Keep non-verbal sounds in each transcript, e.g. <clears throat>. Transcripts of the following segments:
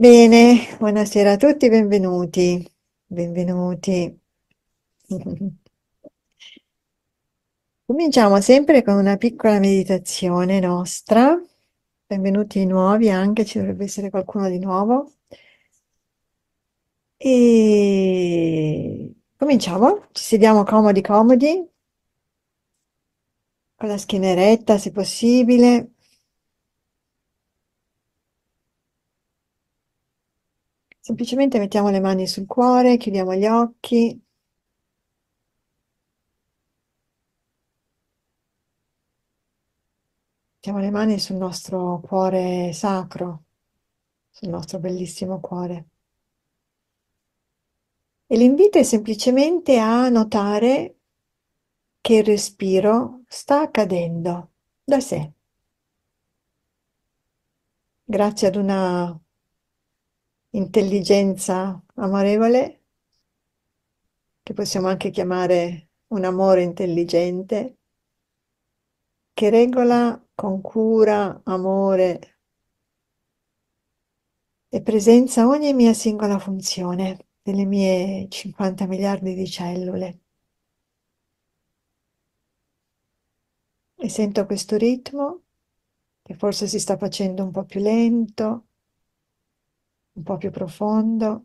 Bene, buonasera a tutti, benvenuti, benvenuti. <laughs> Cominciamo sempre con una piccola meditazione nostra. Benvenuti nuovi anche, ci dovrebbe essere qualcuno di nuovo. E cominciamo, ci sediamo comodi comodi, con la schiena eretta se possibile. Semplicemente mettiamo le mani sul cuore, chiudiamo gli occhi. Mettiamo le mani sul nostro cuore sacro, sul nostro bellissimo cuore. E l'invito è semplicemente a notare che il respiro sta accadendo da sé. Grazie ad una intelligenza amorevole, che possiamo anche chiamare un amore intelligente, che regola con cura, amore e presenza ogni mia singola funzione delle mie 50 miliardi di cellule. E sento questo ritmo che forse si sta facendo un po' più lento, un po' più profondo.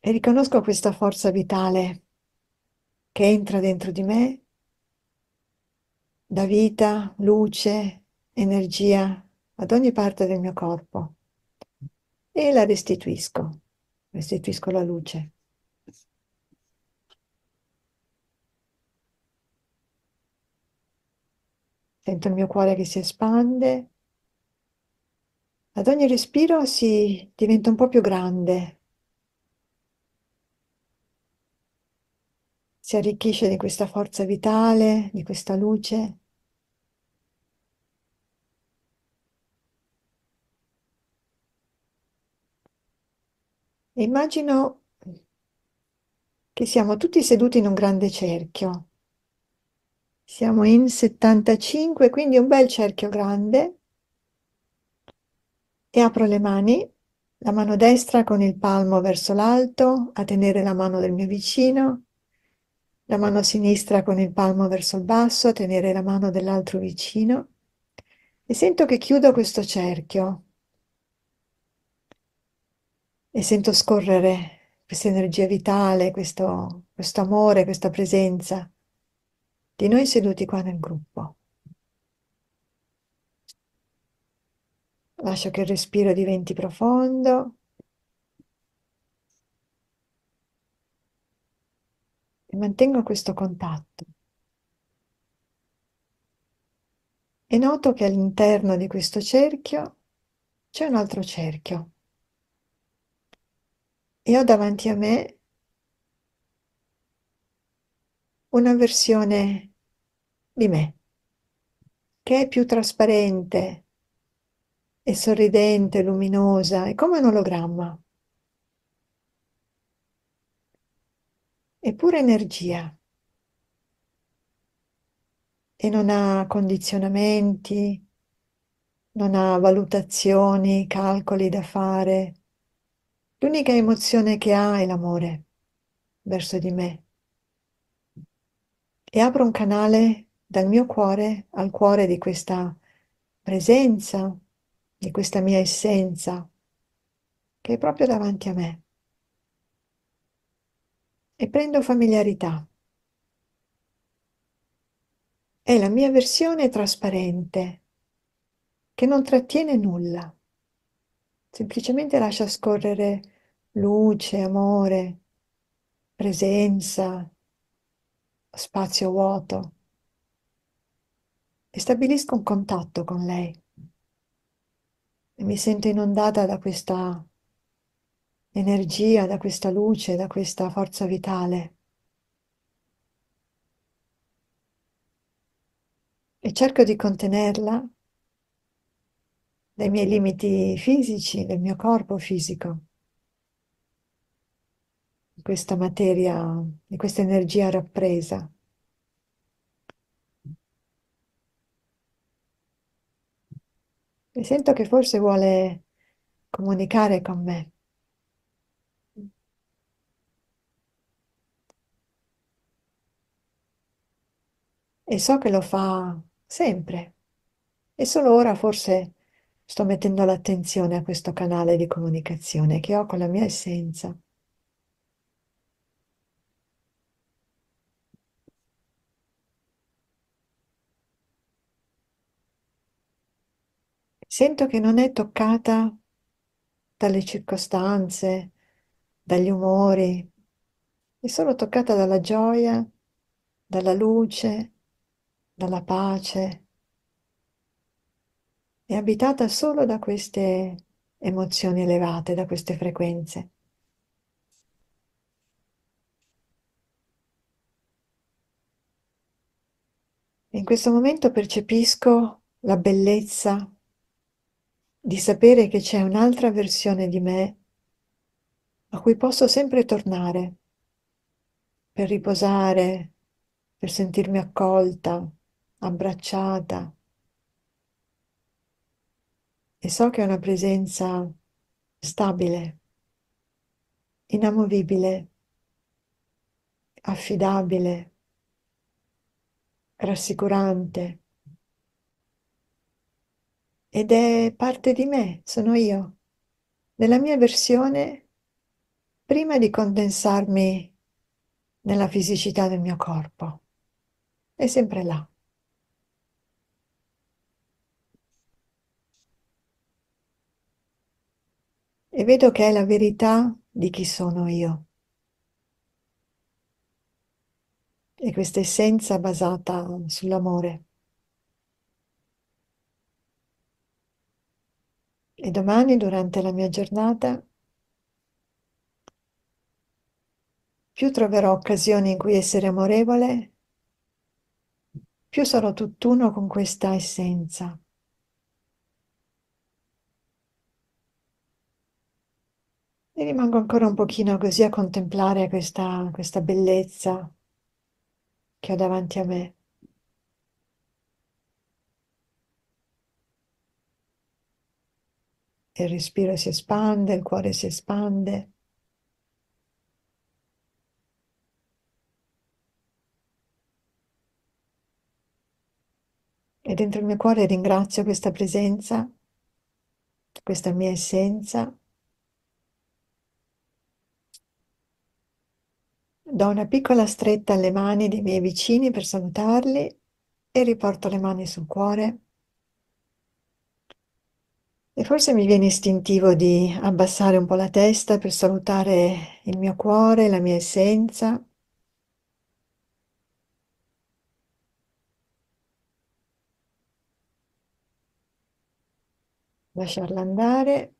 E riconosco questa forza vitale che entra dentro di me, dà vita, luce, energia ad ogni parte del mio corpo e la restituisco, restituisco la luce. Sento il mio cuore che si espande. Ad ogni respiro si diventa un po' più grande. Si arricchisce di questa forza vitale, di questa luce. E immagino che siamo tutti seduti in un grande cerchio. Siamo in 75, quindi un bel cerchio grande. E apro le mani, la mano destra con il palmo verso l'alto, a tenere la mano del mio vicino, la mano sinistra con il palmo verso il basso, a tenere la mano dell'altro vicino. E sento che chiudo questo cerchio. E sento scorrere questa energia vitale, questo, questo amore, questa presenza di noi seduti qua nel gruppo. Lascio che il respiro diventi profondo. E mantengo questo contatto. E noto che all'interno di questo cerchio c'è un altro cerchio. E ho davanti a me una versione di me, che è più trasparente e sorridente, luminosa, è come un ologramma. È pura energia e non ha condizionamenti, non ha valutazioni, calcoli da fare. L'unica emozione che ha è l'amore verso di me. E apro un canale dal mio cuore al cuore di questa presenza, di questa mia essenza, che è proprio davanti a me. E prendo familiarità. È la mia versione trasparente, che non trattiene nulla, semplicemente lascia scorrere luce, amore, presenza, spazio vuoto e stabilisco un contatto con lei. E mi sento inondata da questa energia, da questa luce, da questa forza vitale. E cerco di contenerla dai miei limiti fisici, del mio corpo fisico, di questa materia, di questa energia rappresa. e sento che forse vuole comunicare con me. E so che lo fa sempre. E solo ora forse sto mettendo l'attenzione a questo canale di comunicazione che ho con la mia essenza. Sento che non è toccata dalle circostanze, dagli umori, è solo toccata dalla gioia, dalla luce, dalla pace. È abitata solo da queste emozioni elevate, da queste frequenze. In questo momento percepisco la bellezza di sapere che c'è un'altra versione di me a cui posso sempre tornare per riposare, per sentirmi accolta, abbracciata. E so che è una presenza stabile, inamovibile, affidabile, rassicurante. Ed è parte di me, sono io, nella mia versione prima di condensarmi nella fisicità del mio corpo. È sempre là. E vedo che è la verità di chi sono io. E questa essenza basata sull'amore. E domani, durante la mia giornata, più troverò occasioni in cui essere amorevole, più sarò tutt'uno con questa essenza. E rimango ancora un pochino così a contemplare questa, questa bellezza che ho davanti a me. Il respiro si espande, il cuore si espande. E dentro il mio cuore ringrazio questa presenza, questa mia essenza. Do una piccola stretta alle mani dei miei vicini per salutarli e riporto le mani sul cuore. E forse mi viene istintivo di abbassare un po' la testa per salutare il mio cuore, la mia essenza. Lasciarla andare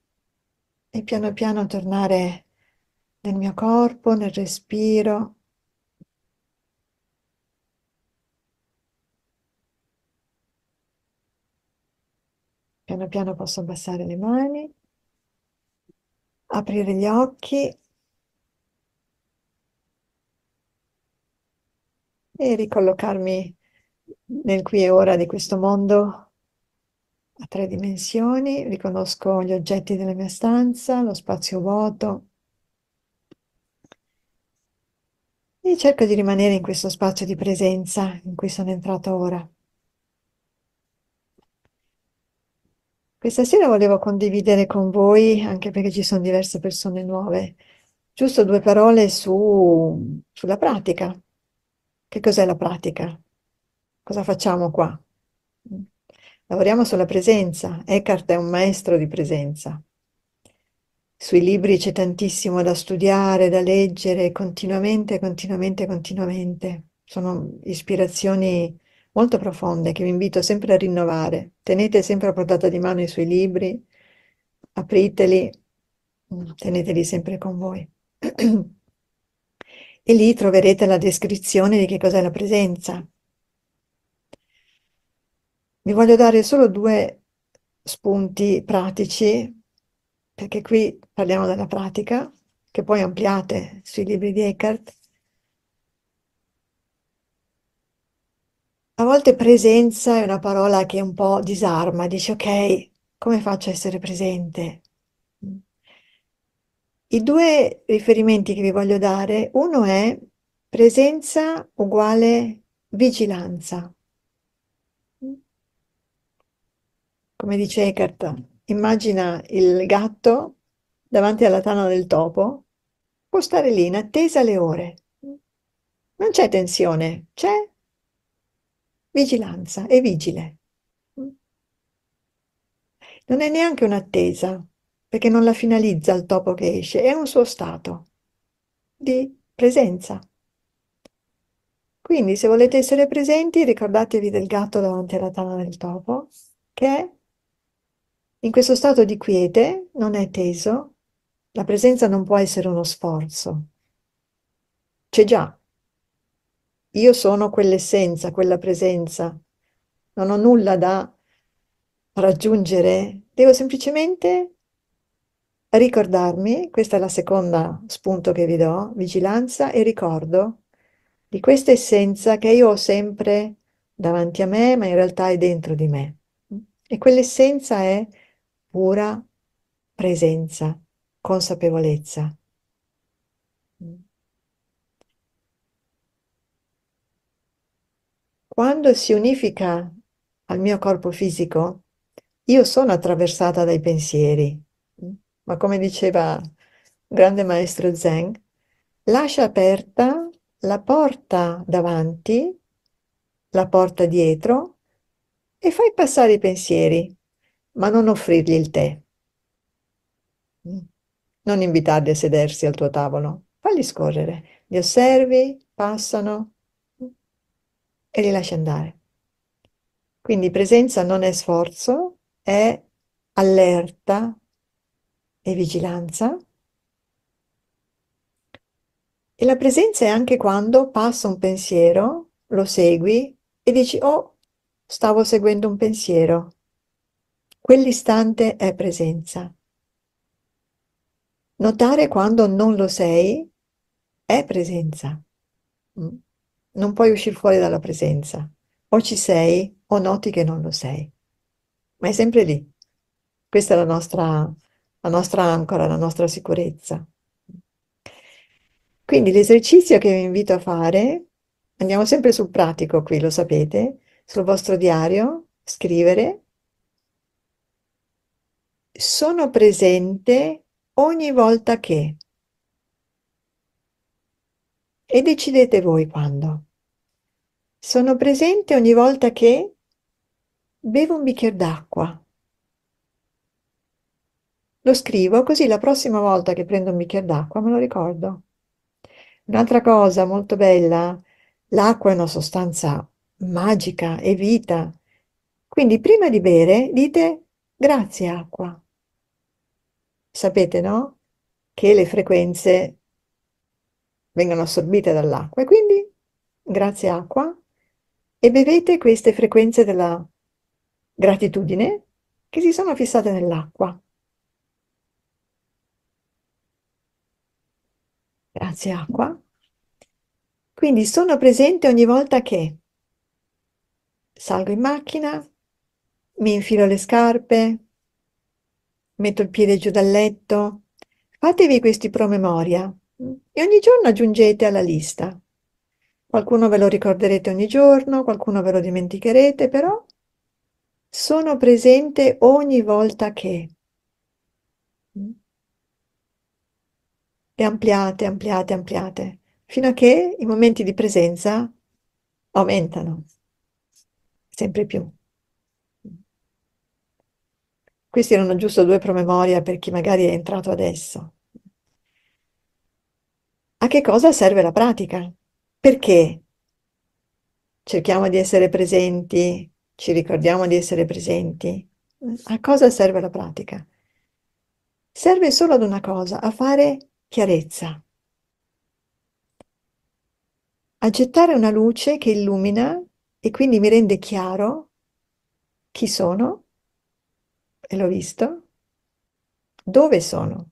e piano piano tornare nel mio corpo, nel respiro. Piano piano posso abbassare le mani, aprire gli occhi e ricollocarmi nel qui e ora di questo mondo a tre dimensioni. Riconosco gli oggetti della mia stanza, lo spazio vuoto. E cerco di rimanere in questo spazio di presenza in cui sono entrata ora. Questa sera volevo condividere con voi, anche perché ci sono diverse persone nuove, giusto due parole su, sulla pratica. Che cos'è la pratica? Cosa facciamo qua? Lavoriamo sulla presenza. Eckhart è un maestro di presenza. Sui libri c'è tantissimo da studiare, da leggere, continuamente, continuamente, continuamente. Sono ispirazioni molto profonde che vi invito sempre a rinnovare. Tenete sempre a portata di mano i suoi libri, apriteli, mm, teneteli sempre con voi. <clears throat> e lì troverete la descrizione di che cos'è la presenza. Vi voglio dare solo due spunti pratici, perché qui parliamo della pratica, che poi ampliate sui libri di Eckhart. A volte presenza è una parola che un po' disarma, dice ok, come faccio a essere presente? I due riferimenti che vi voglio dare, uno è presenza uguale vigilanza. Come dice Eckhart, immagina il gatto davanti alla tana del topo, può stare lì in attesa le ore. Non c'è tensione, c'è vigilanza, è vigile. Non è neanche un'attesa, perché non la finalizza il topo che esce, è un suo stato di presenza. Quindi se volete essere presenti, ricordatevi del gatto davanti alla tana del topo, che in questo stato di quiete non è teso, la presenza non può essere uno sforzo. C'è già. Io sono quell'essenza, quella presenza. Non ho nulla da raggiungere, devo semplicemente ricordarmi, questa è la seconda spunto che vi do, vigilanza e ricordo di questa essenza che io ho sempre davanti a me, ma in realtà è dentro di me. E quell'essenza è pura presenza, consapevolezza. Quando si unifica al mio corpo fisico, io sono attraversata dai pensieri, ma come diceva il grande maestro Zen, lascia aperta la porta davanti, la porta dietro e fai passare i pensieri, ma non offrirgli il tè. Non invitarli a sedersi al tuo tavolo, falli scorrere, li osservi, passano e li lasci andare. Quindi presenza non è sforzo, è allerta e vigilanza. E la presenza è anche quando passa un pensiero, lo segui e dici, oh, stavo seguendo un pensiero. Quell'istante è presenza. Notare quando non lo sei è presenza. Mm? Non puoi uscire fuori dalla presenza. O ci sei o noti che non lo sei ma è sempre lì. Questa è la nostra, la nostra ancora, la nostra sicurezza. Quindi l'esercizio che vi invito a fare, andiamo sempre sul pratico qui, lo sapete, sul vostro diario, scrivere, sono presente ogni volta che. E decidete voi quando. Sono presente ogni volta che Bevo un bicchiere d'acqua. Lo scrivo così la prossima volta che prendo un bicchiere d'acqua me lo ricordo. Un'altra cosa molto bella, l'acqua è una sostanza magica, è vita. Quindi prima di bere dite grazie acqua. Sapete, no? Che le frequenze vengono assorbite dall'acqua e quindi grazie acqua e bevete queste frequenze della gratitudine che si sono fissate nell'acqua. Grazie acqua. Quindi sono presente ogni volta che salgo in macchina, mi infilo le scarpe, metto il piede giù dal letto. Fatevi questi promemoria e ogni giorno aggiungete alla lista. Qualcuno ve lo ricorderete ogni giorno, qualcuno ve lo dimenticherete, però sono presente ogni volta che. E ampliate, ampliate, ampliate, fino a che i momenti di presenza aumentano sempre più. Questi erano giusto due promemoria per chi magari è entrato adesso. A che cosa serve la pratica? Perché cerchiamo di essere presenti ci ricordiamo di essere presenti. A cosa serve la pratica? Serve solo ad una cosa, a fare chiarezza, a gettare una luce che illumina e quindi mi rende chiaro chi sono, e l'ho visto, dove sono,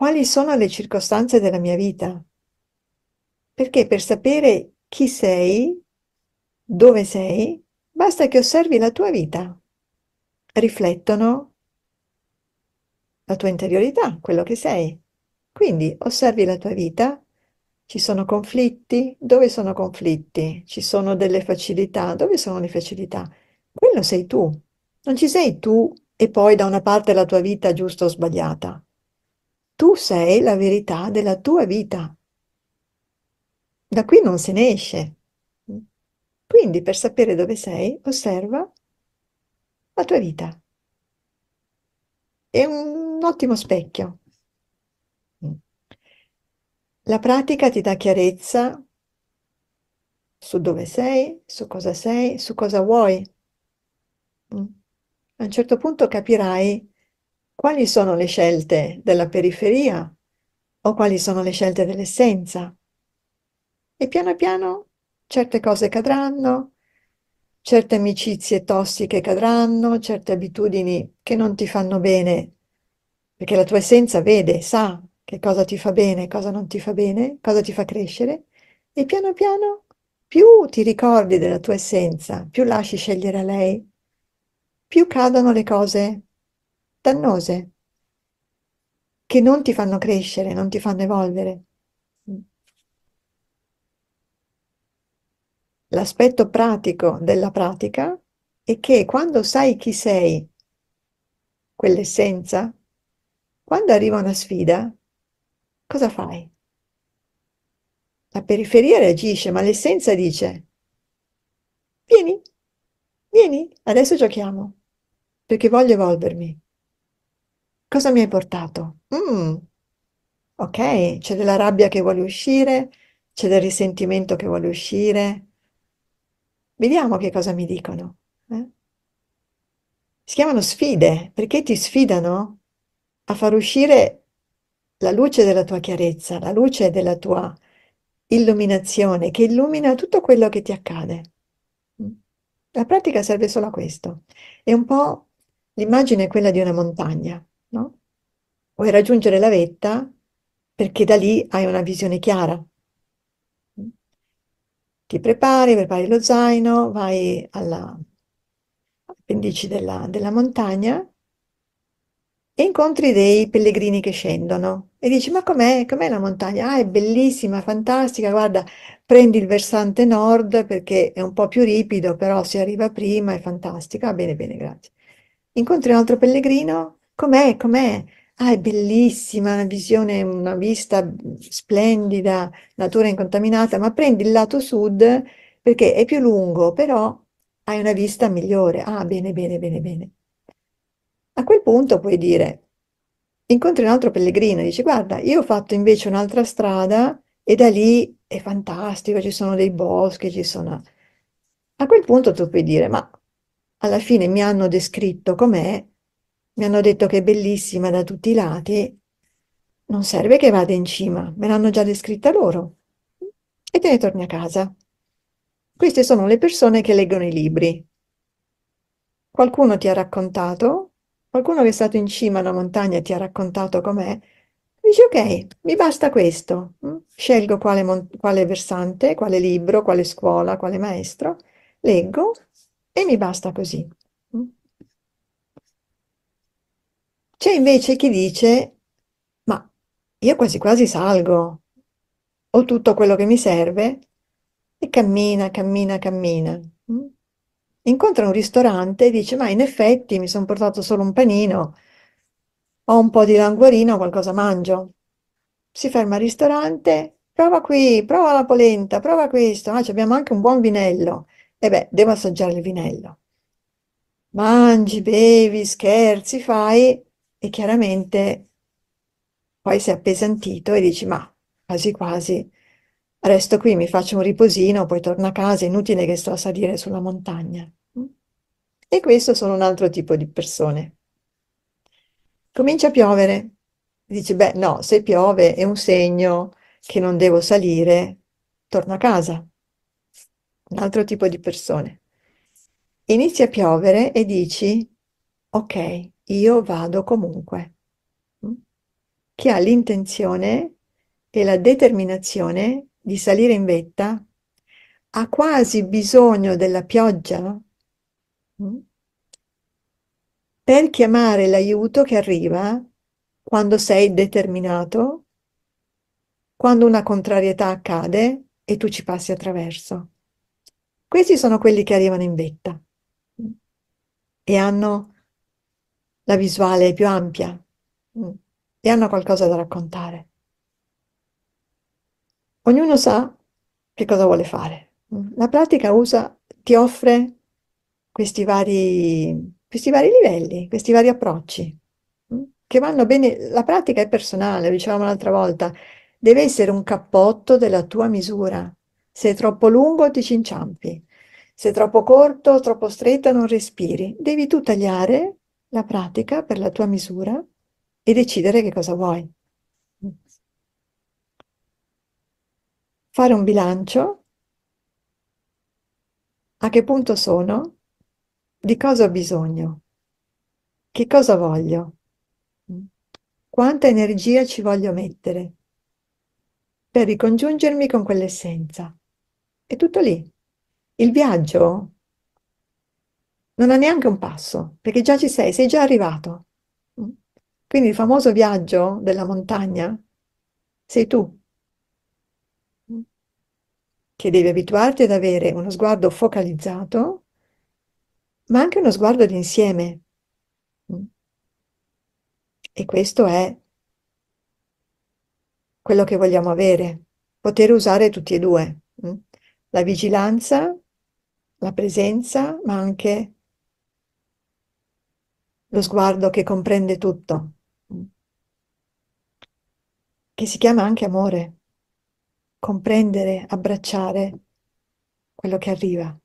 quali sono le circostanze della mia vita, perché per sapere chi sei, dove sei, Basta che osservi la tua vita. Riflettono la tua interiorità, quello che sei. Quindi osservi la tua vita, ci sono conflitti, dove sono conflitti? Ci sono delle facilità, dove sono le facilità? Quello sei tu, non ci sei tu e poi da una parte la tua vita giusta o sbagliata. Tu sei la verità della tua vita. Da qui non se ne esce. Quindi per sapere dove sei, osserva la tua vita. È un ottimo specchio. La pratica ti dà chiarezza su dove sei, su cosa sei, su cosa vuoi. A un certo punto capirai quali sono le scelte della periferia o quali sono le scelte dell'essenza. E piano piano certe cose cadranno, certe amicizie tossiche cadranno, certe abitudini che non ti fanno bene, perché la tua essenza vede, sa che cosa ti fa bene, cosa non ti fa bene, cosa ti fa crescere, e piano piano più ti ricordi della tua essenza, più lasci scegliere a lei, più cadono le cose dannose, che non ti fanno crescere, non ti fanno evolvere. L'aspetto pratico della pratica è che quando sai chi sei, quell'essenza, quando arriva una sfida, cosa fai? La periferia reagisce, ma l'essenza dice, vieni, vieni, adesso giochiamo perché voglio evolvermi. Cosa mi hai portato? Mm, ok, c'è della rabbia che vuole uscire, c'è del risentimento che vuole uscire. Vediamo che cosa mi dicono. Eh? Si chiamano sfide, perché ti sfidano a far uscire la luce della tua chiarezza, la luce della tua illuminazione, che illumina tutto quello che ti accade. Mm. La pratica serve solo a questo. È un po' L'immagine è quella di una montagna, no? Vuoi raggiungere la vetta perché da lì hai una visione chiara. Ti prepari, prepari lo zaino, vai alla appendici della, della montagna e incontri dei pellegrini che scendono e dici ma com'è, com'è la montagna? Ah è bellissima, fantastica, guarda prendi il versante nord perché è un po' più ripido però si arriva prima, è fantastica, ah, bene bene grazie incontri un altro pellegrino, com'è, com'è? Ah, è bellissima, una visione, una vista splendida, natura incontaminata, ma prendi il lato sud perché è più lungo, però hai una vista migliore. Ah, bene, bene, bene, bene. A quel punto puoi dire, incontri un altro pellegrino, dici, guarda, io ho fatto invece un'altra strada e da lì è fantastico, ci sono dei boschi, ci sono... A quel punto tu puoi dire, ma alla fine mi hanno descritto com'è, mi hanno detto che è bellissima da tutti i lati, non serve che vada in cima, me l'hanno già descritta loro. E te ne torni a casa. Queste sono le persone che leggono i libri. Qualcuno ti ha raccontato, qualcuno che è stato in cima alla montagna ti ha raccontato com'è, dici ok, mi basta questo, mm? scelgo quale, quale versante, quale libro, quale scuola, quale maestro, leggo e mi basta così. C'è invece chi dice, ma io quasi quasi salgo, ho tutto quello che mi serve e cammina, cammina, cammina. Incontra un ristorante e dice, ma in effetti mi sono portato solo un panino, ho un po' di languorino, qualcosa mangio. Si ferma al ristorante, prova qui, prova la polenta, prova questo, ah, abbiamo anche un buon vinello. E beh, devo assaggiare il vinello. Mangi, bevi, scherzi, fai e chiaramente poi sei appesantito e dici, ma quasi quasi resto qui, mi faccio un riposino, poi torno a casa, è inutile che sto a salire sulla montagna. E questo sono un altro tipo di persone. Comincia a piovere. Dici, beh, no, se piove è un segno che non devo salire, torno a casa un altro tipo di persone. Inizia a piovere e dici, ok, io vado comunque. Mm? Chi ha l'intenzione e la determinazione di salire in vetta ha quasi bisogno della pioggia mm? per chiamare l'aiuto che arriva quando sei determinato, quando una contrarietà accade e tu ci passi attraverso. Questi sono quelli che arrivano in vetta mm? e hanno la visuale più ampia mm? e hanno qualcosa da raccontare. Ognuno sa che cosa vuole fare. La pratica usa, ti offre questi vari, questi vari livelli, questi vari approcci mm, che vanno bene. La pratica è personale, lo dicevamo l'altra volta, deve essere un cappotto della tua misura. Se è troppo lungo ti ci inciampi, se è troppo corto troppo stretto non respiri. Devi tu tagliare la pratica per la tua misura e decidere che cosa vuoi. Fare un bilancio. A che punto sono? Di cosa ho bisogno? Che cosa voglio? Quanta energia ci voglio mettere per ricongiungermi con quell'essenza? È tutto lì. Il viaggio non ha neanche un passo, perché già ci sei, sei già arrivato. Quindi il famoso viaggio della montagna sei tu, che devi abituarti ad avere uno sguardo focalizzato, ma anche uno sguardo d'insieme. E questo è quello che vogliamo avere, poter usare tutti e due, la vigilanza, la presenza, ma anche lo sguardo che comprende tutto, che si chiama anche amore, comprendere, abbracciare quello che arriva.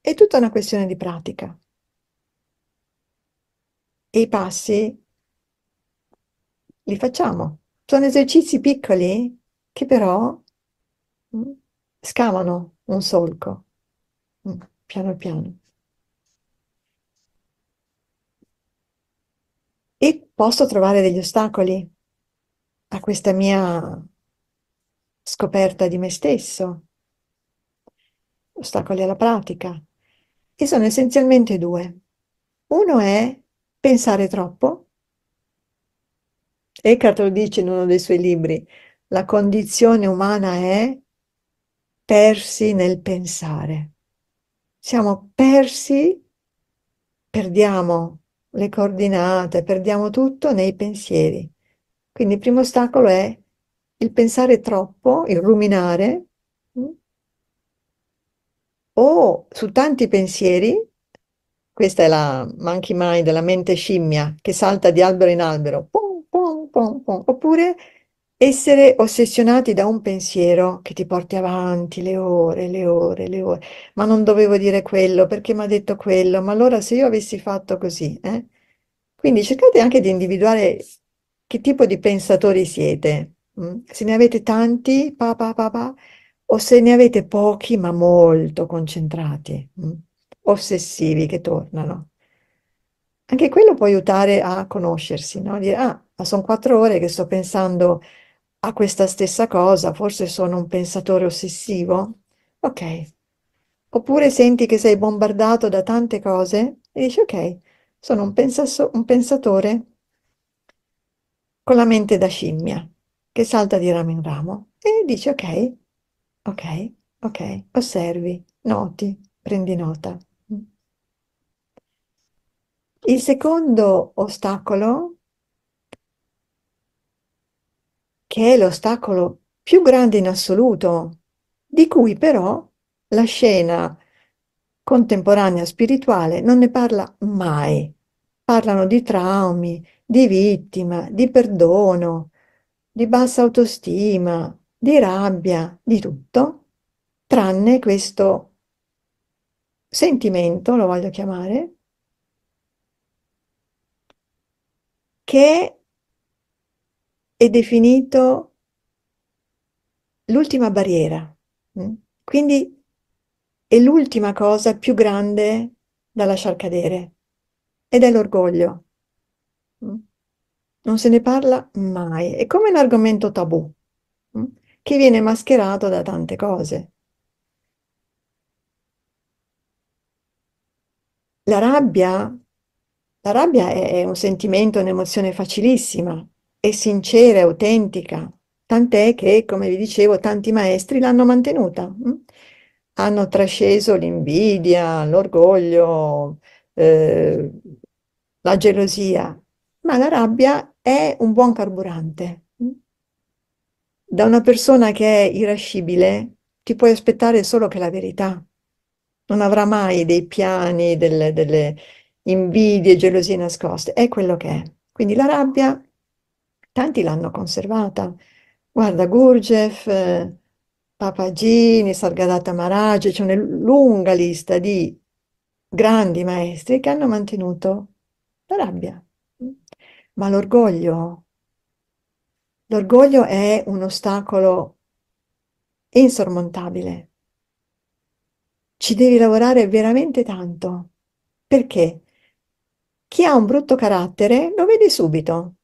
È tutta una questione di pratica. E i passi li facciamo. Sono esercizi piccoli che però mm, scavano un solco, mm, piano piano. E posso trovare degli ostacoli a questa mia scoperta di me stesso, ostacoli alla pratica, e sono essenzialmente due. Uno è pensare troppo. Eckhart lo dice in uno dei suoi libri, la condizione umana è persi nel pensare. Siamo persi, perdiamo le coordinate, perdiamo tutto nei pensieri. Quindi il primo ostacolo è il pensare troppo, il ruminare, mm, o su tanti pensieri, questa è la monkey mind, la mente scimmia che salta di albero in albero, pum, pum, pum, pum. oppure essere ossessionati da un pensiero che ti porti avanti le ore, le ore, le ore. Ma non dovevo dire quello, perché mi ha detto quello? Ma allora se io avessi fatto così, eh? Quindi cercate anche di individuare che tipo di pensatori siete. Mm? Se ne avete tanti, pa, pa, pa, pa, o se ne avete pochi, ma molto concentrati, mm? ossessivi che tornano. Anche quello può aiutare a conoscersi, no? Dire, ah, ma sono quattro ore che sto pensando a questa stessa cosa, forse sono un pensatore ossessivo? Ok. Oppure senti che sei bombardato da tante cose e dici, ok, sono un, pensaso- un pensatore con la mente da scimmia, che salta di ramo in ramo e dici, ok, ok, ok, osservi, noti, prendi nota. Il secondo ostacolo che è l'ostacolo più grande in assoluto, di cui però la scena contemporanea spirituale non ne parla mai. Parlano di traumi, di vittima, di perdono, di bassa autostima, di rabbia, di tutto, tranne questo sentimento, lo voglio chiamare, che è definito l'ultima barriera. Mm? Quindi è l'ultima cosa più grande da lasciar cadere ed è l'orgoglio. Mm? Non se ne parla mai, è come un argomento tabù mm? che viene mascherato da tante cose. La rabbia, la rabbia è, è un sentimento, un'emozione facilissima, è sincera, è autentica, tant'è che, come vi dicevo, tanti maestri l'hanno mantenuta. hm? Hanno trasceso l'invidia, l'orgoglio, eh, la gelosia, ma la rabbia è un buon carburante. hm? Da una persona che è irascibile ti puoi aspettare solo che la verità. Non avrà mai dei piani, delle, delle invidie, gelosie nascoste. È quello che è. Quindi la rabbia, tanti l'hanno conservata. Guarda, Gurdjieff, eh, Papagini, Sargadatta Maharaj, c'è una lunga lista di grandi maestri che hanno mantenuto la rabbia. Ma l'orgoglio, l'orgoglio è un ostacolo insormontabile. Ci devi lavorare veramente tanto. Perché? Chi ha un brutto carattere lo vedi subito.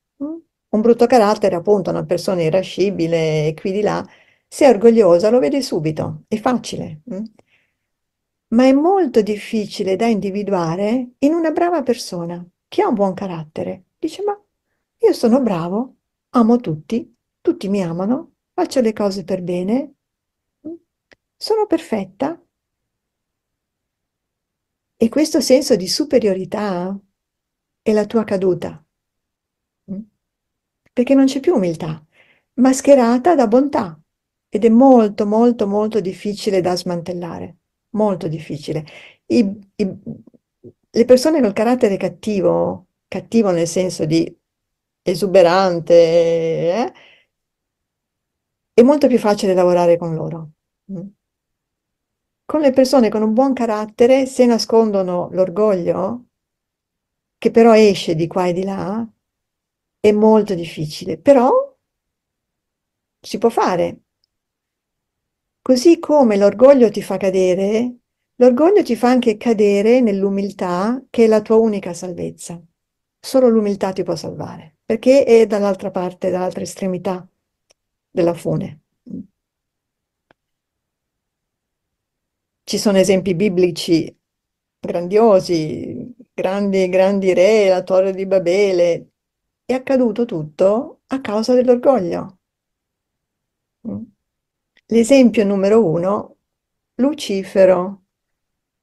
Un brutto carattere, appunto, una persona irascibile e qui di là, se è orgogliosa lo vedi subito, è facile. mm? Ma è molto difficile da individuare in una brava persona. Chi ha un buon carattere dice: Ma io sono bravo, amo tutti, tutti mi amano, faccio le cose per bene, mm? sono perfetta. E questo senso di superiorità è la tua caduta? Perché non c'è più umiltà, mascherata da bontà ed è molto, molto, molto difficile da smantellare, molto difficile. I- i- le persone col carattere cattivo, cattivo nel senso di esuberante, eh, è molto più facile lavorare con loro. mm? Con le persone con un buon carattere, se nascondono l'orgoglio, che però esce di qua e di là, è molto difficile, però si può fare. Così come l'orgoglio ti fa cadere, l'orgoglio ti fa anche cadere nell'umiltà, che è la tua unica salvezza. Solo l'umiltà ti può salvare, perché è dall'altra parte, dall'altra estremità della fune. Ci sono esempi biblici grandiosi, grandi, grandi re, la torre di Babele. È accaduto tutto a causa dell'orgoglio. Mm. L'esempio numero uno, Lucifero.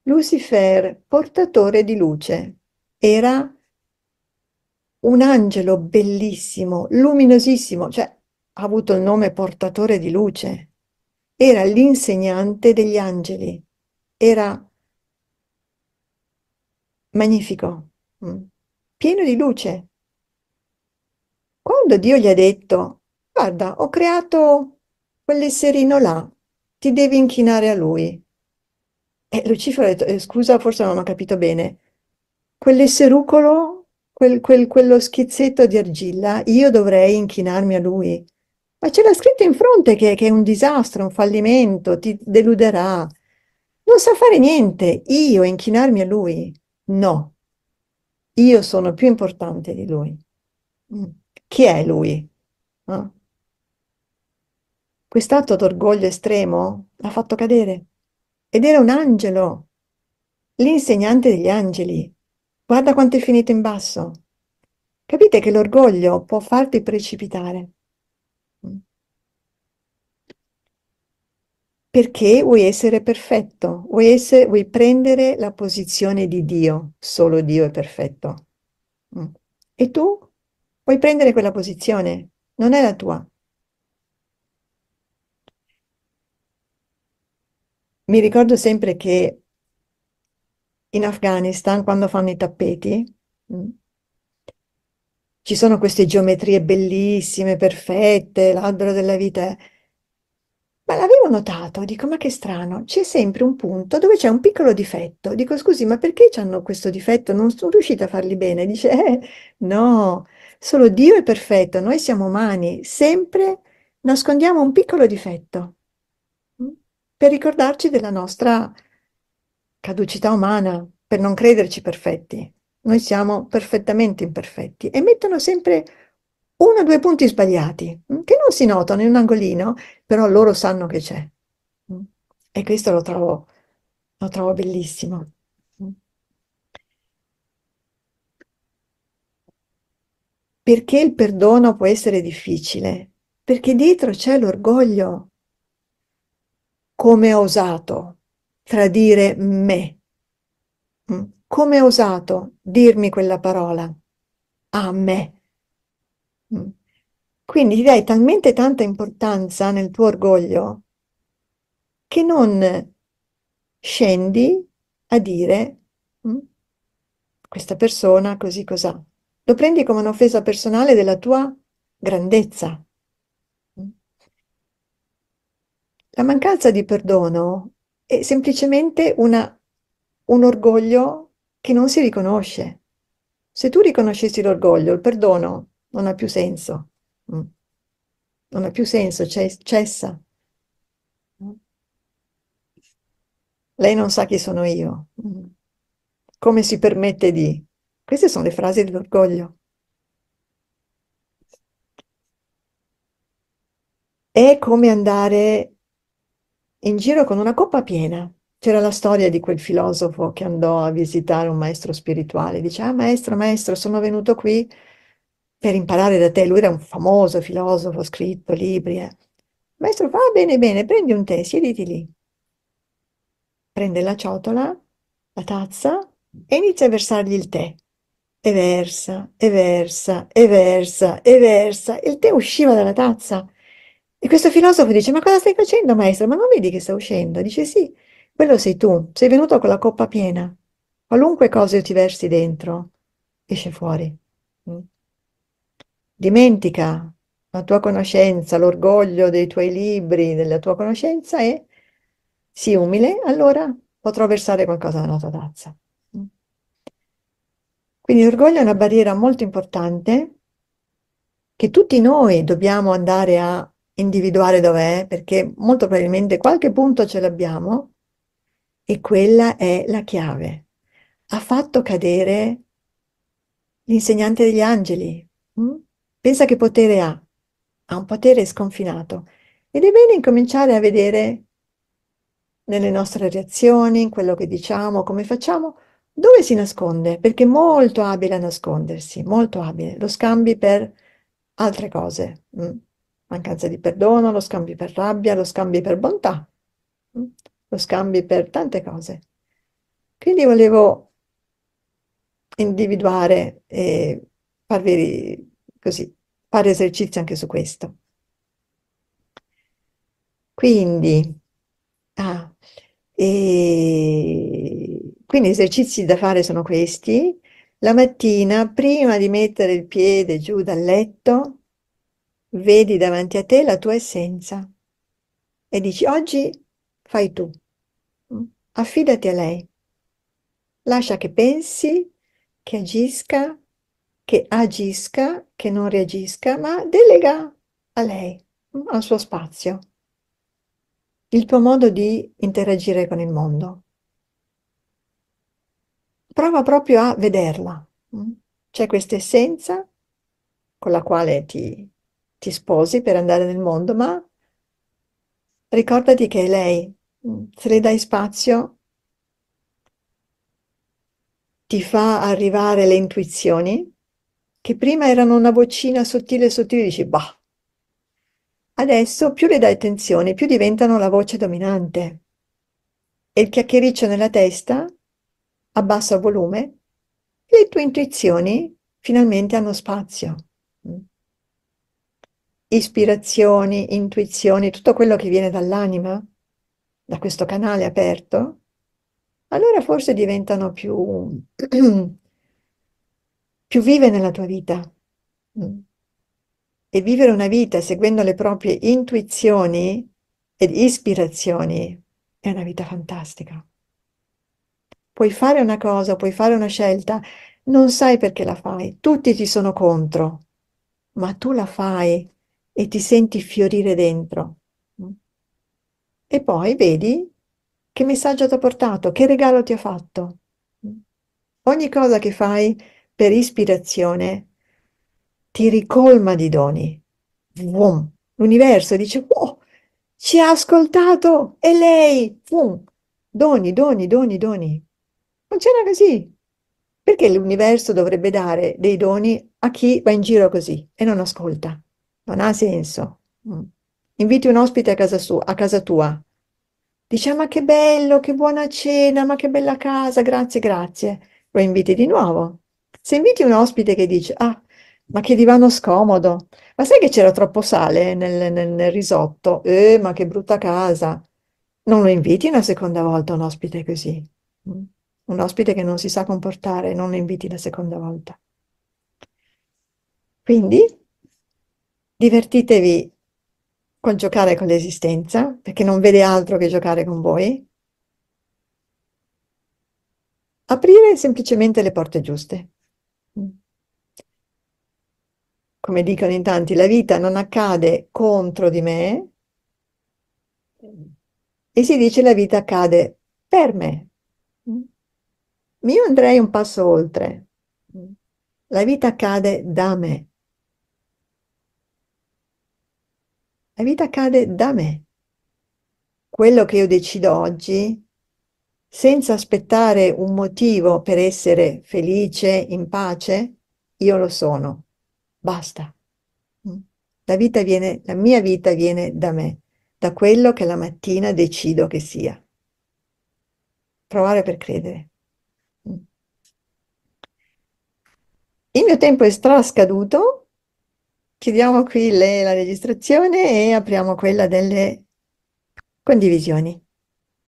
Lucifer, portatore di luce, era un angelo bellissimo, luminosissimo, cioè ha avuto il nome portatore di luce. Era l'insegnante degli angeli, era magnifico, mm, pieno di luce. Quando Dio gli ha detto, guarda, ho creato quell'esserino là, ti devi inchinare a lui. E Lucifero ha detto, "Eh, scusa, forse non ho capito bene. Quell'esserucolo, quel- quel- quello schizzetto di argilla, io dovrei inchinarmi a lui. Ma ce l'ha scritto in fronte che, che è un disastro, un fallimento, ti deluderà. Non sa fare niente. Io inchinarmi a lui? No, io sono più importante di lui. Mm. Chi è lui? Ah. Quest'atto d'orgoglio estremo l'ha fatto cadere. Ed era un angelo, l'insegnante degli angeli. Guarda quanto è finito in basso. Capite che l'orgoglio può farti precipitare. Mm. Perché vuoi essere perfetto, vuoi essere- vuoi prendere la posizione di Dio, solo Dio è perfetto. Mm. E tu vuoi prendere quella posizione, non è la tua. Mi ricordo sempre che in Afghanistan, quando fanno i tappeti, mm, ci sono queste geometrie bellissime, perfette, l'albero della vita. Ma l'avevo notato, dico, ma che strano, c'è sempre un punto dove c'è un piccolo difetto. Dico, scusi, ma perché hanno questo difetto? Non sono riuscita a farli bene. Dice, eh, no, solo Dio è perfetto, noi siamo umani, sempre nascondiamo un piccolo difetto mm, per ricordarci della nostra caducità umana, per non crederci perfetti. Noi siamo perfettamente imperfetti e mettono sempre uno o due punti sbagliati, mm, che non si notano in un angolino, però loro sanno che c'è. Mm. E questo lo trovo, lo trovo bellissimo. Mm. Perché il perdono può essere difficile? Perché dietro c'è l'orgoglio. Come ho osato tradire me? Mm. Come ho osato dirmi quella parola a me? Mm. Quindi ti dai talmente tanta importanza nel tuo orgoglio che non scendi a dire mm, questa persona così cos'ha. Lo prendi come un'offesa personale della tua grandezza. La mancanza di perdono è semplicemente una, un orgoglio che non si riconosce. Se tu riconoscessi l'orgoglio, il perdono non ha più senso. Non ha più senso, cessa. Lei non sa chi sono io. Come si permette di... Queste sono le frasi dell'orgoglio. È come andare in giro con una coppa piena. C'era la storia di quel filosofo che andò a visitare un maestro spirituale. Dice, ah maestro, maestro, sono venuto qui per imparare da te. Lui era un famoso filosofo, scritto libri. Eh. Maestro ah, bene, bene, prendi un tè, siediti lì. Prende la ciotola, la tazza e inizia a versargli il tè. E versa, e versa, e versa, e versa. Il tè usciva dalla tazza. E questo filosofo dice, ma cosa stai facendo, maestro? Ma non vedi che sta uscendo? Dice, sì, quello sei tu. Sei venuto con la coppa piena. Qualunque cosa ti versi dentro, esce fuori. Mm. Dimentica la tua conoscenza, l'orgoglio dei tuoi libri, della tua conoscenza e sii umile, allora potrò versare qualcosa nella tua tazza. Quindi l'orgoglio è una barriera molto importante che tutti noi dobbiamo andare a individuare dov'è, perché molto probabilmente qualche punto ce l'abbiamo e quella è la chiave. Ha fatto cadere l'insegnante degli angeli. Mm? Pensa che potere ha. Ha un potere sconfinato. Ed è bene incominciare a vedere nelle nostre reazioni, in quello che diciamo, come facciamo, dove si nasconde? Perché è molto abile a nascondersi, molto abile. Lo scambi per altre cose. Mm. Mancanza di perdono, lo scambi per rabbia, lo scambi per bontà, mm. lo scambi per tante cose. Quindi volevo individuare e farvi così, fare esercizio anche su questo. Quindi, ah, e quindi esercizi da fare sono questi. La mattina, prima di mettere il piede giù dal letto, vedi davanti a te la tua essenza e dici oggi fai tu, mm? affidati a lei, lascia che pensi, che agisca, che agisca, che non reagisca, ma delega a lei, mm? al suo spazio il tuo modo di interagire con il mondo. Prova proprio a vederla. Mm? C'è questa essenza con la quale ti, ti sposi per andare nel mondo, ma ricordati che è lei. Mm? Se le dai spazio, ti fa arrivare le intuizioni che prima erano una vocina sottile sottile, dici, bah, Adesso più le dai attenzione, più diventano la voce dominante. E il chiacchiericcio nella testa, a basso volume, le tue intuizioni finalmente hanno spazio. Ispirazioni, intuizioni, tutto quello che viene dall'anima, da questo canale aperto, allora forse diventano più, <clears throat> più vive nella tua vita e vivere una vita seguendo le proprie intuizioni ed ispirazioni è una vita fantastica. Puoi fare una cosa, puoi fare una scelta, non sai perché la fai, tutti ti sono contro, ma tu la fai e ti senti fiorire dentro. E poi vedi che messaggio ti ha portato, che regalo ti ha fatto. Ogni cosa che fai per ispirazione ti ricolma di doni. L'universo dice, wow, ci ha ascoltato, e lei, Vum. doni, doni, doni, doni. Funziona così. Perché l'universo dovrebbe dare dei doni a chi va in giro così e non ascolta? Non ha senso. Mm. Inviti un ospite a casa, sua, a casa tua. Dice, "Ah, ma che bello, che buona cena, ma che bella casa, grazie, grazie. Lo inviti di nuovo. Se inviti un ospite che dice, ah, ma che divano scomodo, ma sai che c'era troppo sale nel, nel- nel risotto? Eh, ma che brutta casa. Non lo inviti una seconda volta un ospite così. Un ospite che non si sa comportare, non lo inviti la seconda volta. Quindi divertitevi col giocare con l'esistenza, perché non vede altro che giocare con voi. Aprire semplicemente le porte giuste. Come dicono in tanti, la vita non accade contro di me, e si dice la vita accade per me. Io andrei un passo oltre. La vita accade da me. La vita accade da me. Quello che io decido oggi, senza aspettare un motivo per essere felice, in pace, io lo sono. Basta. La vita viene, la mia vita viene da me, da quello che la mattina decido che sia. Provare per credere. Mm. Il mio tempo è strascaduto, chiudiamo qui le- la registrazione e apriamo quella delle condivisioni.